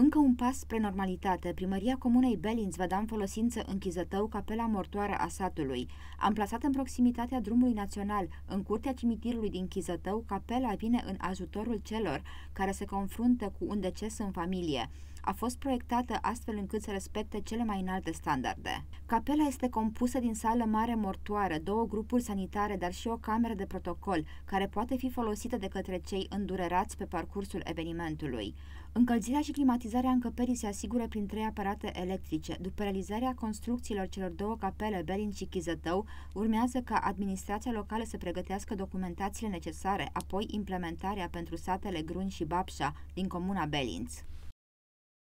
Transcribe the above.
Încă un pas spre normalitate. Primăria Comunei Belinț va da în folosință în Chizătău capela mortoară a satului. Amplasată în proximitatea drumului național, în curtea cimitirului din Chizătău, capela vine în ajutorul celor care se confruntă cu un deces în familie. A fost proiectată astfel încât să respecte cele mai înalte standarde. Capela este compusă din sală mare mortoară, două grupuri sanitare, dar și o cameră de protocol, care poate fi folosită de către cei îndurerați pe parcursul evenimentului. Încălzirea și climatizarea încăperii se asigură prin trei aparate electrice. După realizarea construcțiilor celor două capele, Belin și Chizătău, urmează ca administrația locală să pregătească documentațiile necesare, apoi implementarea pentru satele Grun și Bapșa din comuna Belinț.